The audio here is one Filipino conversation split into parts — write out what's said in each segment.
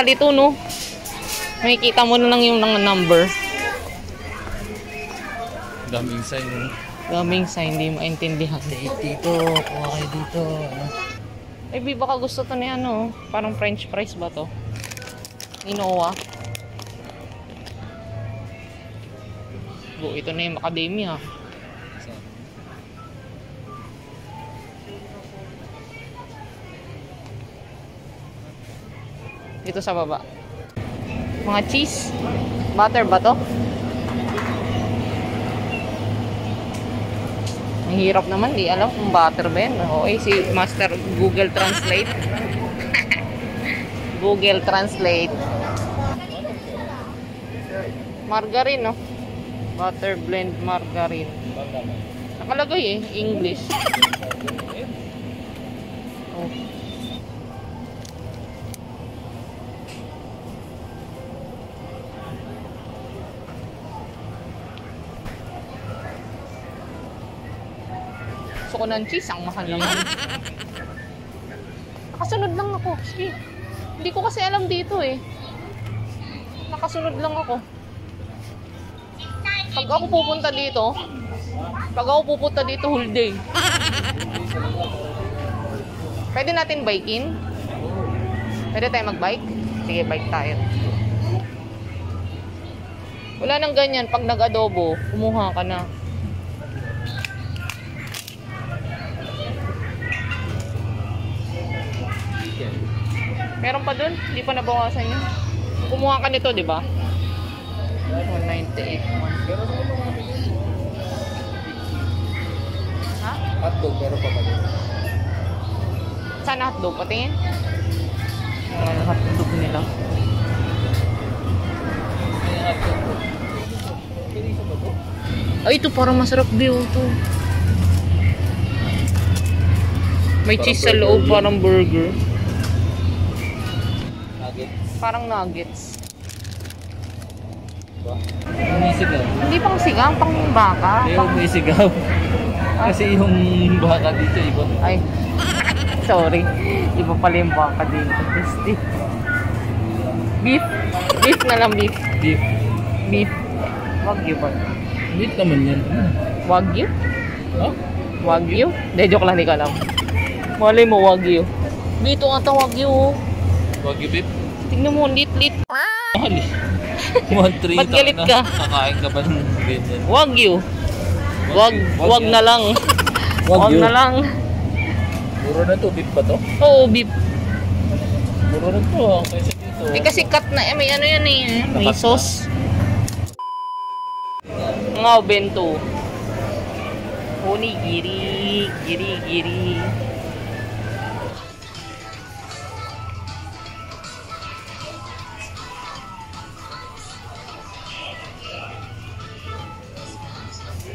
Parang nakakalito, no? Makikita mo na lang yung ng number. Daming sign yun. Daming sign, hindi maintindihan. Dito, kuha kayo dito. Ano? Eh, baka gusto to ni ano, parang french fries ba to? Inoa. Bu, ito na yung academia. Dito sa baba. Mga cheese. Butter ba to? Ang hirap naman, di alam kung butter ba yan. Okay, si Master Google Translate. Google Translate. Margarine, no? Butter blend margarine. Nakalagay eh, English. Oh. Gusto ko ng cheese, ang mahal naman. Nakasunod lang ako. Sige. Hindi ko kasi alam dito eh. Nakasunod lang ako. Pag ako pupunta dito, pag ako pupunta dito whole day. Pwede natin bikin? Pwede tayo mag-bike? Sige, bike tayo. Wala nang ganyan. Pag nag-adobo, kumuha ka na. Meron pa dun? Hindi pa nabawasan yun. Kumuha ka nito, di ba? 198. Ha? Hotdog, pero pa pa dito. Sana hotdog? Patingin. Ayan, hotdog nila. Ay, ito parang masarap view to. May cheese sa loob, parang burger. Parang nuggets. Ba? Umisigaw. Hindi pang sigang, pang baka. Hindi Pang... umisigaw. Kasi yung baka dito iba. Ay, sorry. Iba pala yung baka dito. Gusti. Beef. Beef na lang, beef. Beef. Beef. Wagyu ba? Meat naman yan. Wagyu? Ha? Wagyu? Hindi, joke lang, hindi ko alam. Malay mo, Wagyu. Dito nga ito, Wagyu. oh. Wagyu beef? Tingnan mo, lit-lit. Mahal eh. 1-3 Ba't galit ka? Kakain ka ba ng ganyan? Wagyu. Wag, wag na lang. Wag na lang. Puro na to, beef ba to? Oo, beef. Puro na to, ah. kaysa dito. Eh kasi cut na, eh, may ano yan eh. May sauce. Nga, bento. Onigiri, giri, giri.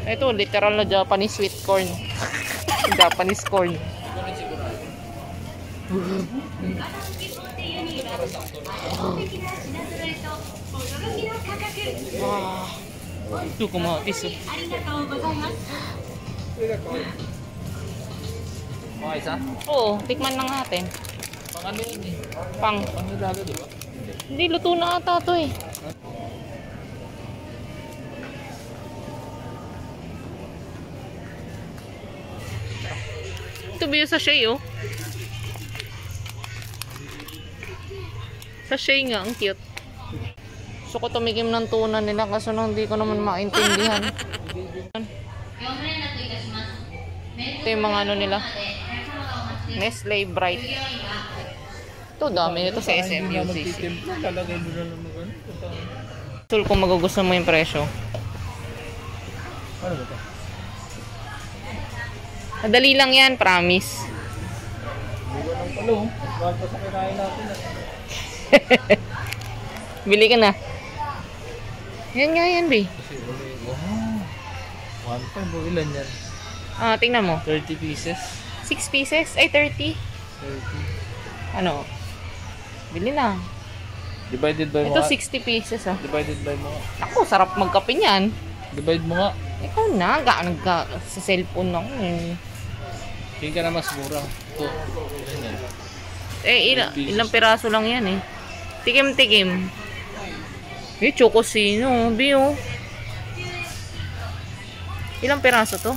Ito, literal na Japanese sweet corn. Japanese corn. Ah, ito kumatis oh. Mga isa? Oo, tikman na natin. Pang ano yun eh? Pang, Pang nilaga, di ba? hindi luto na ata to eh. Ba yung sachet oh? Sachet nga, ang cute. Gusto ko tumigim ng tuna nila kaso nang hindi ko naman maintindihan. Ito yung mga ano nila. Nestle Bright. Ito, dami nito sa SM UCC. Tul, kung magugustuhan mo yung presyo. Ano ba ito? Madali lang yan, promise. Bili ka na. Yan nga yan, be. Kasi uli, wow. One time, o ilan yan? Ah, tingnan mo. 30 pieces. 6 pieces? Ay, 30. 30. Ano? Bili na. Divided by Ito, mga. 60 pieces, ah. Divided by mga. Ako, sarap magkape niyan. Divide mo nga. Ikaw na, gaan ka sa cellphone ako eh. Tingin ka na mas mura. Ito. Eh, ila, ilang piraso lang yan eh. Tikim-tikim. Eh, chocosino, biyo. Ilang piraso to?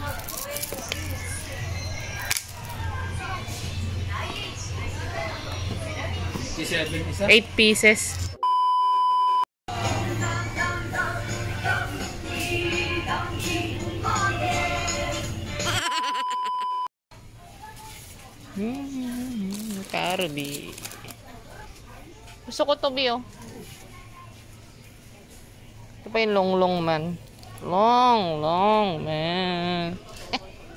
57 isa? 8 pieces. Hmm, Carby. Gusto ko to, Bio. Ito pa yung long long man. Long, long man.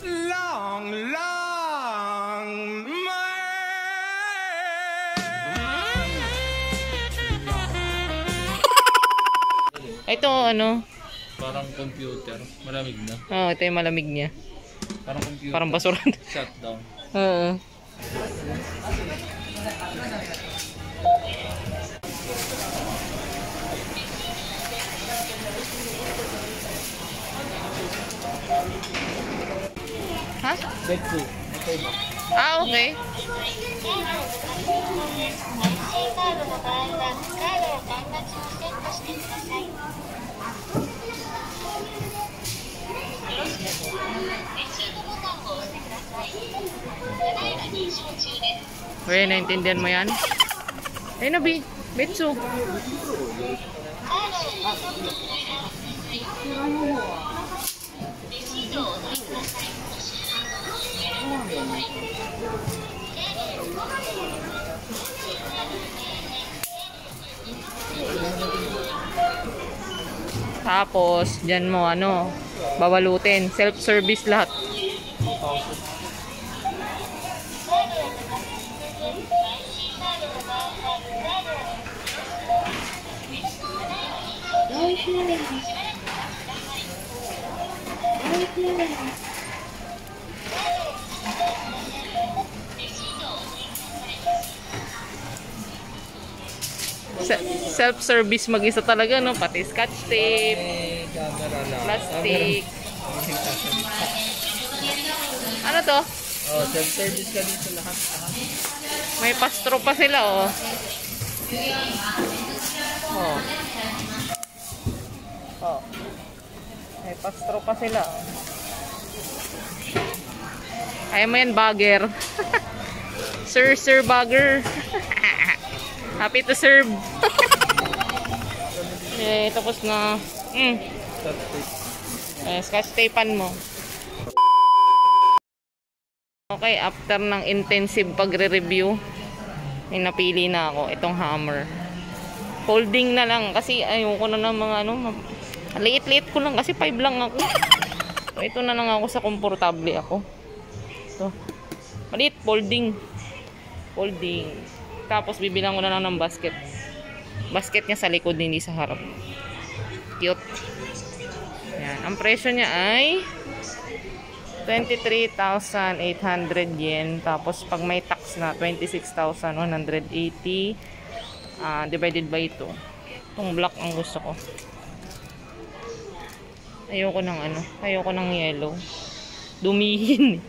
long, long man. Ito, ano? Parang computer. Malamig na. Oh, ito yung malamig niya. Parang computer. Parang basura. Shutdown. Oo. Ha? Bed Ah, okay. カードの場合はカードや端末をセットしてください。Wait, naintindihan mo yan? Ayun na, Bi. Betsu. Tapos, dyan mo, ano, babalutin. Self-service lahat. Se- Self-service mag-isa talaga, no? Pati scotch tape, plastic. Ano to? Oh, self-service ka dito lahat. May pastro pa sila, oh. Oh. Oh. May pastro pa sila. Ayaw mo yan, bagger. sir, sir, bagger. Happy to serve. eh, tapos na. Mm. Eh, scotch tapean mo. Okay, after ng intensive pagre-review, may napili na ako itong hammer. Holding na lang kasi ayoko na ng mga ano, liit-liit ko lang kasi 5 lang ako. So, ito na lang ako sa komportable ako. Ito. Maliit, folding. Folding. Tapos bibilang ko na lang ng basket. Basket niya sa likod, hindi sa harap. Cute. Yan. Ang presyo niya ay 23,800 yen. Tapos, pag may tax na, 26,180 ah divided by 2. Itong black ang gusto ko. Ayoko ng ano. Ayoko ng yellow. Dumihin.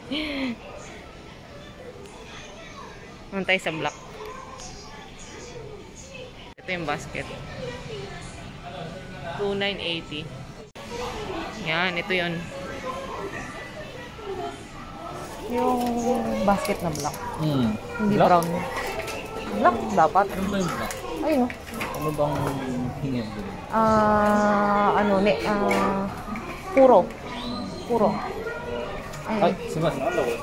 Antay sa black. Ito yung basket. 2,980. Yan, ito yun. Yung basket na black. Hmm. Hindi Black? brown. Black dapat. Ano ba yung black? Ayun. Ano bang hingin doon? Ah, ano, ne, ah, ほろほろはい。すみません。なんだこれ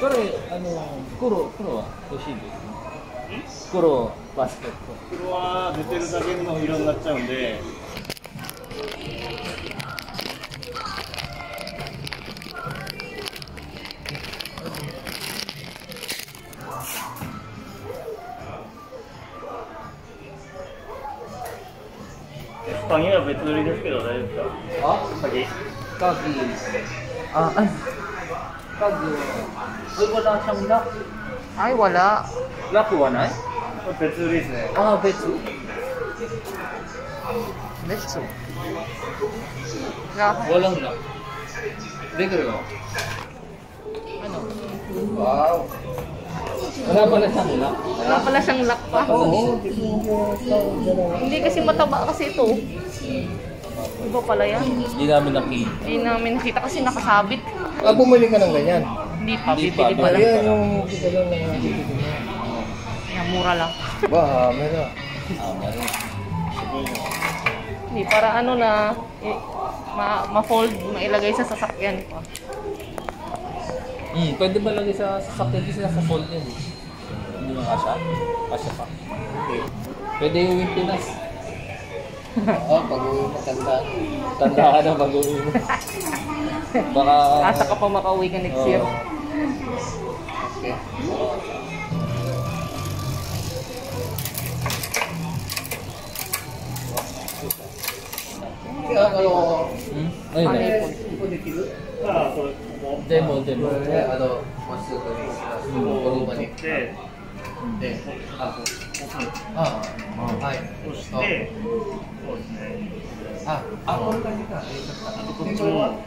これあのゴロゴロは欲しいですゴロバスケット。ゴロは寝てるだけの色になっちゃうんで。鍵は別売りですけど大丈夫ですかあ、鍵 kaki. Ah, ay. Kagi. Ay, wala siyang lock. Ay, wala. Lock wala eh? これ別売りですね Ah, betsu. Betsu. Wala. Walang lock. Regular. Ano? Wow. Wala pala siyang lock. Wala pala siyang lock pa. Oo. Hindi kasi mataba kasi ito. Iba pala yan. Hindi namin nakita. Hindi namin nakita kasi nakasabit. Ah, bumili ka ng ganyan. Hindi pa, Hindi pa, bibili pa lang. Ayan yung kita lang na bibili niya. Yan, mura lang. Ba, meron. Ah, meron. Hindi, para ano na, eh, ma ma-fold, mailagay sa sasakyan pa. Hmm, pwede ba lagi sa sasakyan kasi nasa fold yan eh. Hindi na kasha? Kasha pa. Pwede yung Pinas. Oo, pag uwi matanda. Tanda ka na mag-uwi mo. Baka... Asa ka pa makauwi ka next year. Oo. Okay. Kaya ano, Hmm? Ayun na. Ano ああこれこ Demo, demo. これね、あの、 まっす、あ、あ、はい。押してそうですねあ、あ、こんな感じか。あとこっちも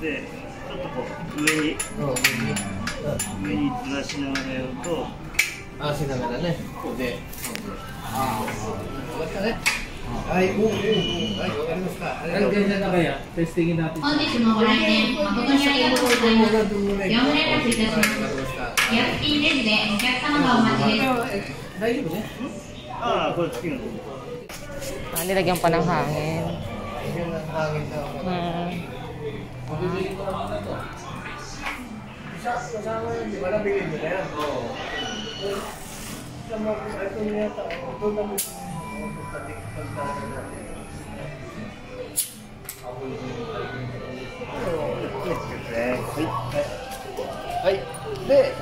でちょっとこう上に、上にずらしながらやるとあ、しながらね。こうで。あ、わかったね。はい、うん、うん、うん。はい、わかり Ay, oo, oo. Ay, ano ka? Ano ganyan na kaya? Testingin natin. Only sumawala na yan. Magpapasyakin mo sa mga yung mga application. Yung pinid din. Kaya sa mga umatigil. Dahil ba? Ah, good skin. Ah, nilagyan pa ng hangin. Nilagyan ng hangin daw. Hmm. Bibili ko naman na to. Isa, kasama yun. Di ba nabili mo na yan? Oo. Ito na, ito na, ito na, ito na, はい、で、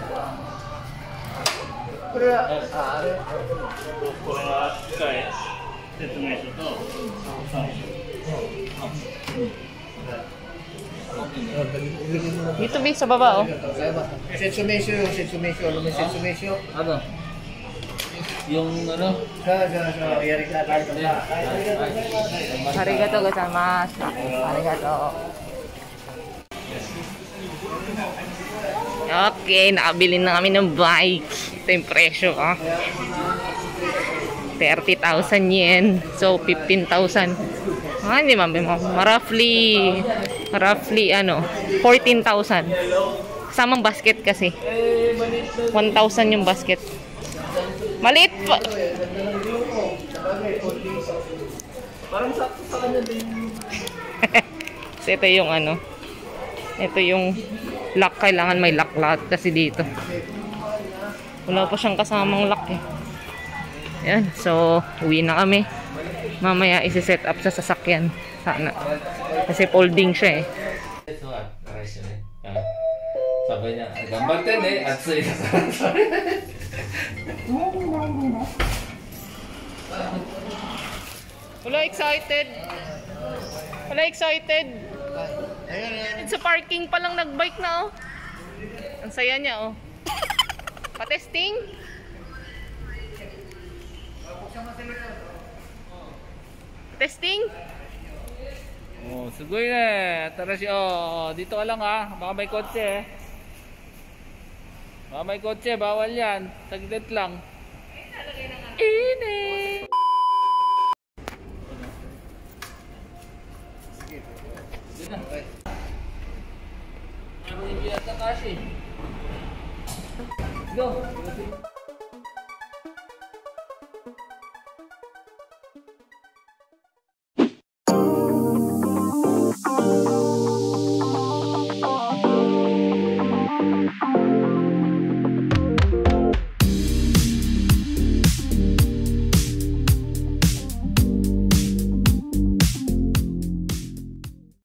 これは、あれ？これは一回説明書と、ありがとうございます。説明書、説明書、説明書。Yung ano? Arigato gozaimasu. Arigato. Okay, nakabili na kami ng bike. Ito yung presyo, ah. 30,000 yen. So, 15,000. Ah, hindi mami mo. Roughly, roughly, ano, 14,000. Kasamang basket kasi. 1,000 yung basket. Pa. Parang sakto sa kanya din. so, ito yung ano. Ito yung lock. Kailangan may lock lahat kasi dito. Wala pa siyang kasamang lock eh. Yan. So, uwi na kami. Mamaya isi-set up sa sasakyan. Sana. Kasi folding siya eh. Ito ah, karesyo eh. Ah. Sabi niya, gambarte ne, atsui ka sa Wala excited. Wala excited. Sa parking pa lang nagbike na oh. Ang saya niya oh. Pa-testing. Testing. Oh, sugoi na. Tara siya. Oh, dito ka lang ha. Baka may kotse eh. Baka may kotse, bawal yan. Saglit lang. Pinatakashi? Go.